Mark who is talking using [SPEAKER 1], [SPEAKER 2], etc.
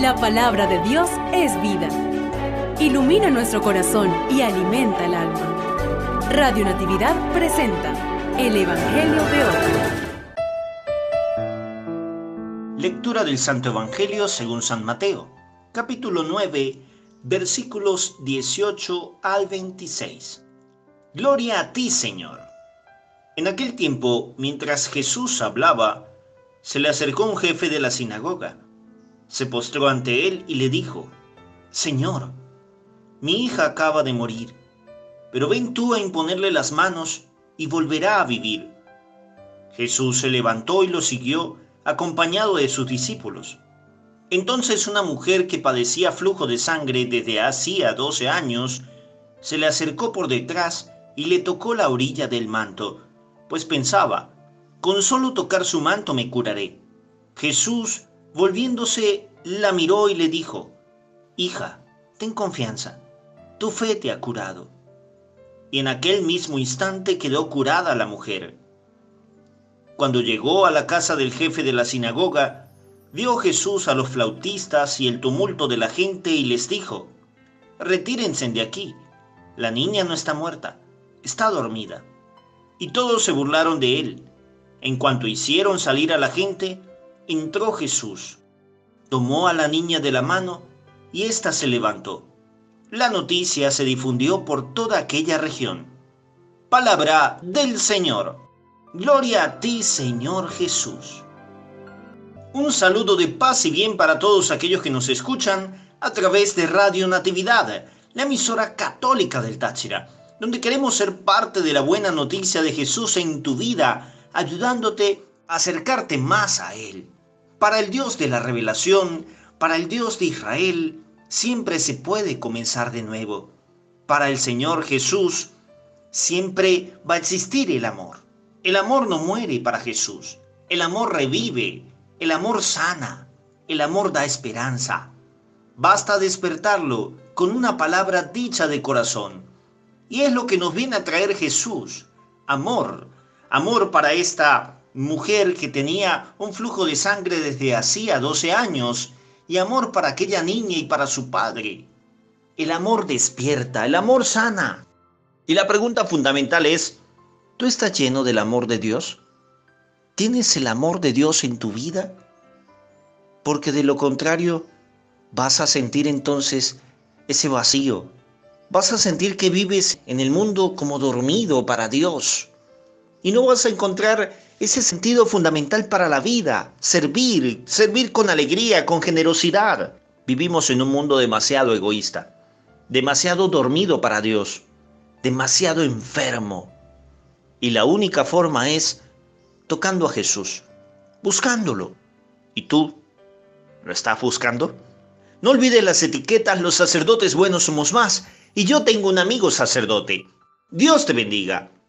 [SPEAKER 1] La palabra de Dios es vida. Ilumina nuestro corazón y alimenta el alma. Radio Natividad presenta el Evangelio de
[SPEAKER 2] hoy. Lectura del Santo Evangelio según San Mateo, capítulo 9, versículos 18 al 26. Gloria a ti, Señor. En aquel tiempo, mientras Jesús hablaba, se le acercó un jefe de la sinagoga. Se postró ante él y le dijo, Señor, mi hija acaba de morir, pero ven tú a imponerle las manos y volverá a vivir. Jesús se levantó y lo siguió, acompañado de sus discípulos. Entonces una mujer que padecía flujo de sangre desde hacía doce años, se le acercó por detrás y le tocó la orilla del manto, pues pensaba, con solo tocar su manto me curaré. Jesús, volviéndose, la miró y le dijo, Hija, ten confianza, tu fe te ha curado. Y en aquel mismo instante quedó curada la mujer. Cuando llegó a la casa del jefe de la sinagoga, vio Jesús a los flautistas y el tumulto de la gente y les dijo, Retírense de aquí, la niña no está muerta está dormida. Y todos se burlaron de él. En cuanto hicieron salir a la gente, entró Jesús, tomó a la niña de la mano y ésta se levantó. La noticia se difundió por toda aquella región. Palabra del Señor. Gloria a ti, Señor Jesús. Un saludo de paz y bien para todos aquellos que nos escuchan a través de Radio Natividad, la emisora católica del Táchira donde queremos ser parte de la buena noticia de Jesús en tu vida, ayudándote a acercarte más a Él. Para el Dios de la revelación, para el Dios de Israel, siempre se puede comenzar de nuevo. Para el Señor Jesús, siempre va a existir el amor. El amor no muere para Jesús. El amor revive. El amor sana. El amor da esperanza. Basta despertarlo con una palabra dicha de corazón y es lo que nos viene a traer Jesús. Amor. Amor para esta mujer que tenía un flujo de sangre desde hacía 12 años y amor para aquella niña y para su padre. El amor despierta, el amor sana. Y la pregunta fundamental es, ¿tú estás lleno del amor de Dios? ¿Tienes el amor de Dios en tu vida? Porque de lo contrario, vas a sentir entonces ese vacío, vas a sentir que vives en el mundo como dormido para Dios. Y no vas a encontrar ese sentido fundamental para la vida, servir, servir con alegría, con generosidad. Vivimos en un mundo demasiado egoísta, demasiado dormido para Dios, demasiado enfermo. Y la única forma es tocando a Jesús, buscándolo. ¿Y tú? ¿Lo estás buscando? No olvides las etiquetas, los sacerdotes buenos somos más y yo tengo un amigo sacerdote. Dios te bendiga.